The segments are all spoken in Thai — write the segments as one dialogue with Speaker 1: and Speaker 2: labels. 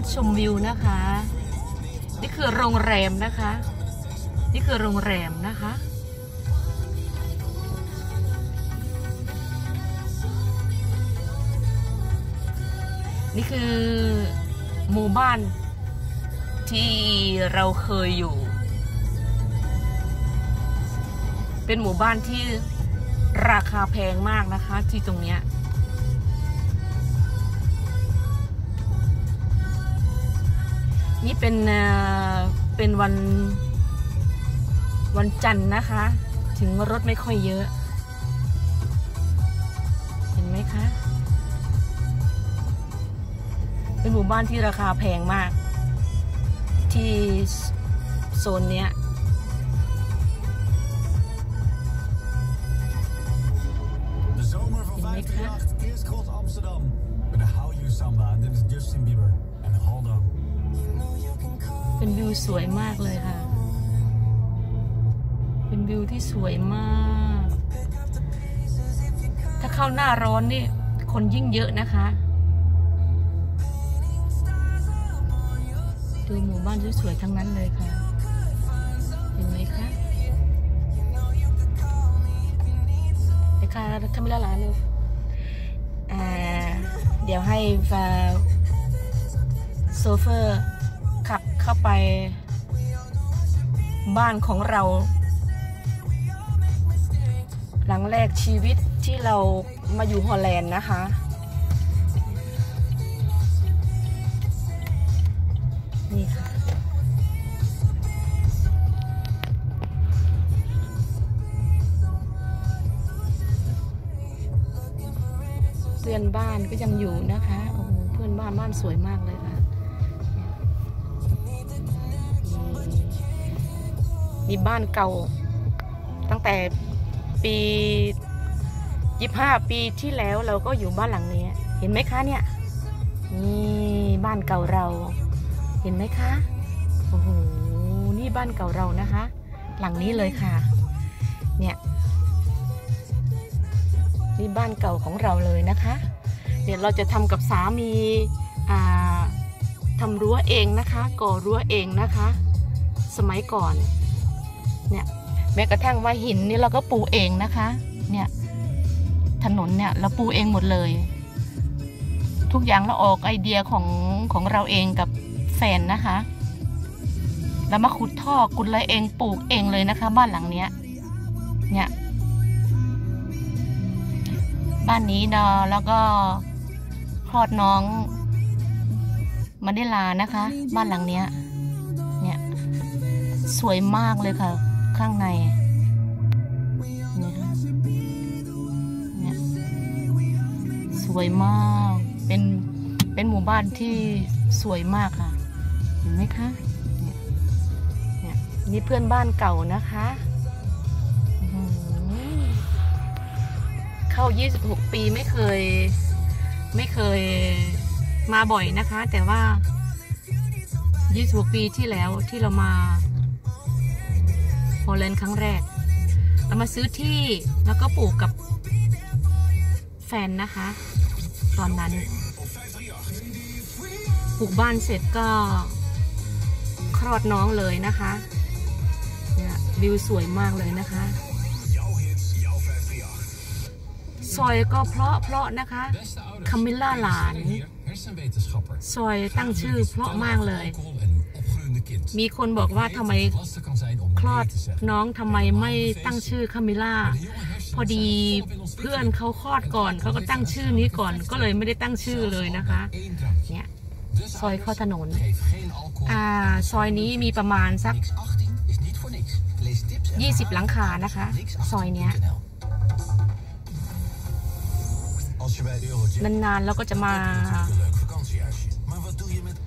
Speaker 1: ถชมวิวนะคะ นี่คือโรงแรมนะคะ นี่คือโรงแรมนะคะนี่คือหมู่บ้านที่เราเคยอยู่ เป็นหมู่บ้านที่ราคาแพงมากนะคะที่ตรงเนี้ย นี่เป็นเอ่อเป็นวันวันจันทร์นะคะ ถึงรถไม่ค่อยเยอะ เห็นไหมคะ เป็นหมู่บ้านที่ราคาแพงมาก ที่โซนเนี้ย
Speaker 2: De zomer van
Speaker 1: In Mekka.
Speaker 2: 538, eerst Grot Amsterdam. Met de How You Samba. Dit is Justin Bieber. En Hold On.
Speaker 1: เป็นวิวสวยมากเลยค่ะ เป็นวิวที่สวยมาก ถ้าเข้าหน้าร้อนนี่ คนยิ่งเยอะนะคะ ดูหมู่บ้านสวยๆทั้งนั้นเลยค่ะ เห็นไหมคะเดี๋ยวค่ะทำไม่ละลานเลยอ่าเดี๋ยวให้ฟา เฟอร์ขับเข้าไปบ้านของเรา หลังแรกชีวิตที่เรามาอยู่ฮอลแลนด์นะคะ นี่ค่ะ เพื่อนบ้านก็ยังอยู่นะคะ โอ้โห เพื่อนบ้านบ้านสวยมากเลยค่ะ มีบ้านเก่า ตั้งแต่ปียี่ห้าปีที่แล้วเราก็อยู่บ้านหลังนี้ เห็นไหมคะเนี่ย นี่บ้านเก่าเรา เห็นไหมคะโอ้โหนี่บ้านเก่าเรานะคะ หลังนี้เลยค่ะ เนี่ยนี่บ้านเก่าของเราเลยนะคะเดี๋ยวเราจะทำกับสามีทำรั้วเองนะคะ ก่อรั้วเองนะคะ สมัยก่อน เนี่ยแม้กระทั่งว่าหินนี่เราก็ปูเองนะคะ เนี่ยถนนเนี่ยเราปูเองหมดเลย ทุกอย่างเราออกไอเดียของของเราเองกับแฟนนะคะแล้วมาขุดท่อกุดเลยเองปลูกเองเลยนะคะ บ้านหลังเนี้ย เนี่ยบ้านนี้เนาะแล้วก็คลอดน้องมาได้ลานะคะ บ้านหลังเนี้ย เนี่ย สวยมากเลยค่ะ ข้างในเนี่ยค่ะเนี่ยสวยมาก เป็นเป็นหมู่บ้านที่สวยมากค่ะ เห็นไหมคะเนี่ยเนี่ยนี่เพื่อนบ้านเก่านะคะอื้อหือเข้า 26 ปีไม่เคย ไม่เคยมาบ่อยนะคะ แต่ว่า 26 ปีที่แล้วที่เรามา อลแลนครั้งแรก เรามาซื้อที่แล้วก็ปลูกกับแฟนนะคะ ตอนนั้นปลูกบ้านเสร็จก็คลอดน้องเลยนะคะเนี่ยวิวสวยมากเลยนะคะซอยก็เพราะเพราะนะคะ
Speaker 3: Beste ouders,
Speaker 1: Camilla
Speaker 3: wij
Speaker 1: Laan.
Speaker 3: stellen hier hersenwetenschapper.
Speaker 1: ซอยตั้งชื่อเพราะมากเลย มีคนบอกว่าทำไม
Speaker 3: Weet dat het lastig kan zijn om
Speaker 1: คลอด
Speaker 3: nee te zeggen.
Speaker 1: น้องทำไมไม่ตั้งชื่อคามิล่า
Speaker 3: Maar de jonge hersenen
Speaker 1: พอดี
Speaker 3: zijn volop in ontwikkeling.
Speaker 1: เพื่อนเขาคลอดก่อนเขาก็ตั้งชื่อนี้ก่อนก็เลยไม่ได้ตั้งชื่อเลยนะคะ
Speaker 3: Eén drankje.
Speaker 1: เนี่ย
Speaker 3: Dus
Speaker 1: ซอยเข้าถนน
Speaker 3: geef geen alcohol.
Speaker 1: อ่าซอยนี้มีประมาณสัก
Speaker 3: Niks 18 is niet voor niks. Lees tips en
Speaker 1: 20 หลังคานะคะ ซอยเนี้ย
Speaker 2: Als je bij Eurojet
Speaker 1: นานๆเราก็จะมา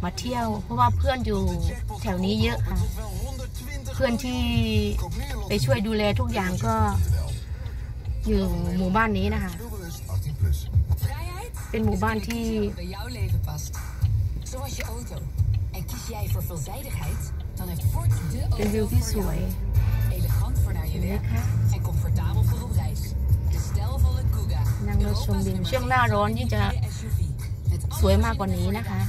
Speaker 1: มาเที่ยว เพราะว่าเพื่อนอยู่แถวนี้เยอะค่ะ เพื่อนที่ไปช่วยดูแลทุกอย่างก็อยู่หมู่บ้านนี้นะคะ เป็นหมู่บ้านที่ เป็นวิวที่สวยนะคะนั่งรถชมวิวช่วงหน้าร้อนยิ่งจะสวยมากกว่านี้นะคะ